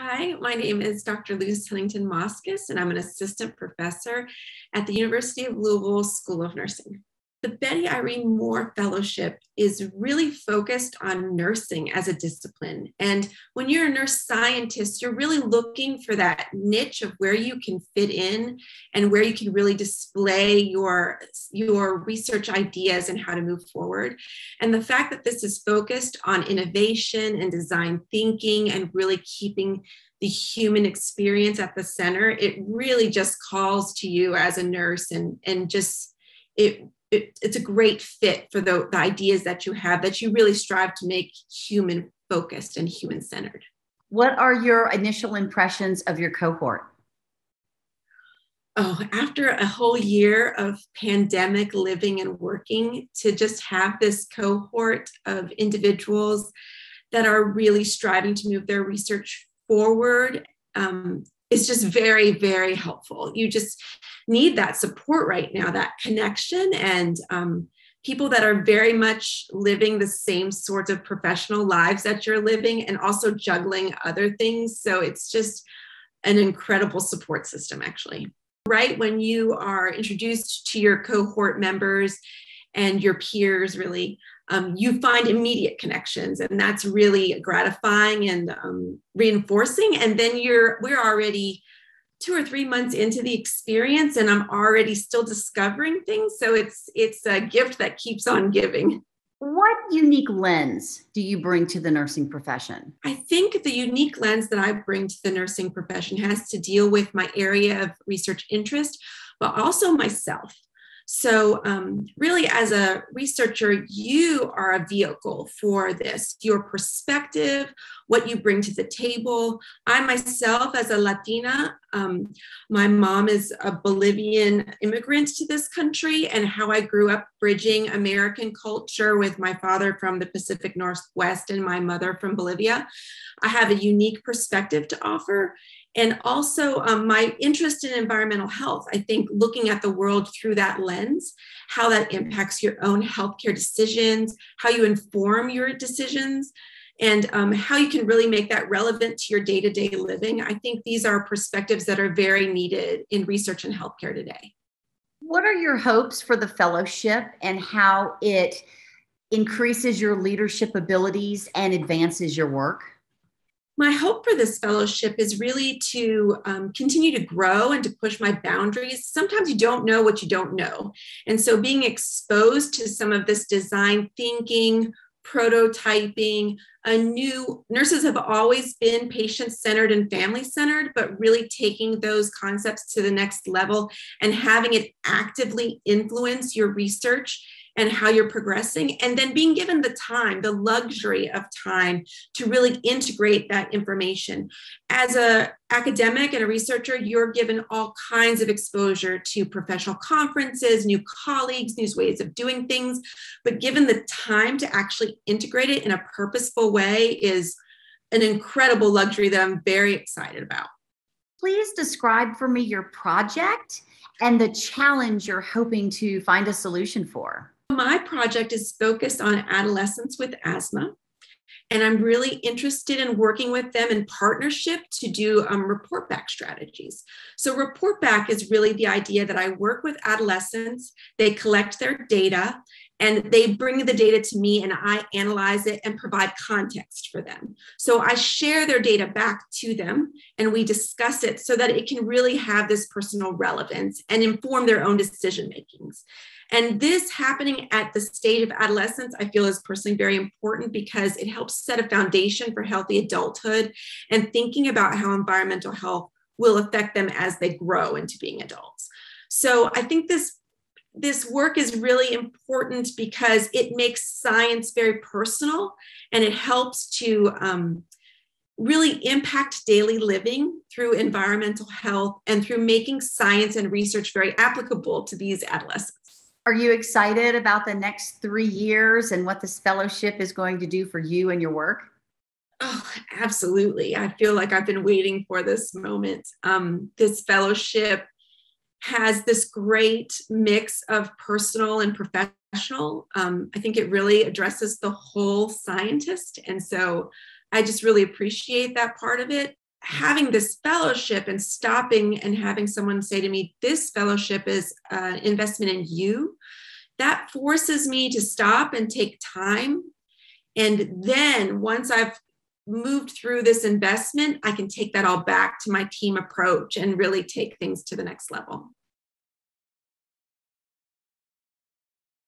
Hi, my name is Dr. Luz Huntington Moskos, and I'm an assistant professor at the University of Louisville School of Nursing. The Betty Irene Moore Fellowship is really focused on nursing as a discipline. And when you're a nurse scientist, you're really looking for that niche of where you can fit in and where you can really display your, your research ideas and how to move forward. And the fact that this is focused on innovation and design thinking and really keeping the human experience at the center, it really just calls to you as a nurse and, and just it it, it's a great fit for the, the ideas that you have that you really strive to make human focused and human centered. What are your initial impressions of your cohort? Oh, after a whole year of pandemic living and working, to just have this cohort of individuals that are really striving to move their research forward um, is just very, very helpful. You just need that support right now, that connection, and um, people that are very much living the same sorts of professional lives that you're living and also juggling other things. So it's just an incredible support system, actually. Right when you are introduced to your cohort members and your peers, really, um, you find immediate connections and that's really gratifying and um, reinforcing. And then you're we're already two or three months into the experience and i'm already still discovering things. So it's it's a gift that keeps on giving. What unique lens do you bring to the nursing profession? I think the unique lens that i bring to the nursing profession has to deal with my area of research interest but also myself so, um, really, as a researcher, you are a vehicle for this, your perspective, what you bring to the table. I myself, as a Latina, um, my mom is a Bolivian immigrant to this country, and how I grew up bridging American culture with my father from the Pacific Northwest and my mother from Bolivia. I have a unique perspective to offer and also um, my interest in environmental health. I think looking at the world through that lens, how that impacts your own healthcare decisions, how you inform your decisions, and um, how you can really make that relevant to your day to day living. I think these are perspectives that are very needed in research and healthcare today. What are your hopes for the fellowship and how it increases your leadership abilities and advances your work? My hope for this fellowship is really to um, continue to grow and to push my boundaries. Sometimes you don't know what you don't know. And so being exposed to some of this design thinking, prototyping, a new nurses have always been patient centered and family centered, but really taking those concepts to the next level and having it actively influence your research and how you're progressing and then being given the time the luxury of time to really integrate that information. As a academic and a researcher you're given all kinds of exposure to professional conferences new colleagues new ways of doing things but given the time to actually integrate it in a purposeful way is an incredible luxury that i'm very excited about please describe for me your project and the challenge you're hoping to find a solution for my project is focused on adolescents with asthma. And I'm really interested in working with them in partnership to do um, report back strategies. So, report back is really the idea that I work with adolescents, they collect their data, and they bring the data to me and I analyze it and provide context for them. So I share their data back to them and we discuss it so that it can really have this personal relevance and inform their own decision makings. And this happening at the stage of adolescence, I feel is personally very important because it helps set a foundation for healthy adulthood and thinking about how environmental health will affect them as they grow into being adults. So I think this this work is really important because it makes science very personal and it helps to um, really impact daily living through environmental health and through making science and research very applicable to these adolescents. Are you excited about the next three years and what this fellowship is going to do for you and your work? Oh, absolutely. I feel like I've been waiting for this moment. Um, this fellowship has this great mix of personal and professional. Um, I think it really addresses the whole scientist. And so I just really appreciate that part of it having this fellowship and stopping and having someone say to me, This fellowship is an uh, investment in you, that forces me to stop and take time. And then once I've moved through this investment, I can take that all back to my team approach and really take things to the next level.